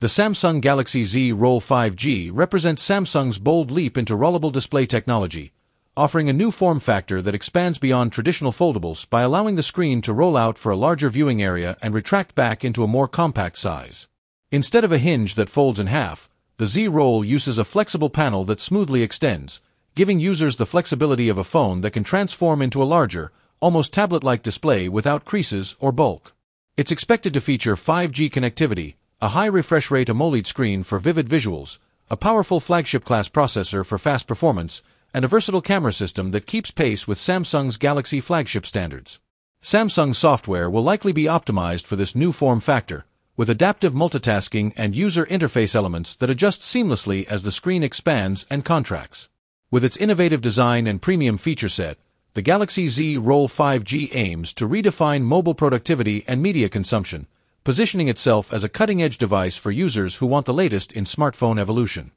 The Samsung Galaxy Z Roll 5G represents Samsung's bold leap into rollable display technology, offering a new form factor that expands beyond traditional foldables by allowing the screen to roll out for a larger viewing area and retract back into a more compact size. Instead of a hinge that folds in half, the Z Roll uses a flexible panel that smoothly extends, giving users the flexibility of a phone that can transform into a larger, almost tablet-like display without creases or bulk. It's expected to feature 5G connectivity, a high refresh rate AMOLED screen for vivid visuals, a powerful flagship class processor for fast performance, and a versatile camera system that keeps pace with Samsung's Galaxy flagship standards. Samsung software will likely be optimized for this new form factor, with adaptive multitasking and user interface elements that adjust seamlessly as the screen expands and contracts. With its innovative design and premium feature set, the Galaxy Z Roll 5G aims to redefine mobile productivity and media consumption, positioning itself as a cutting edge device for users who want the latest in smartphone evolution.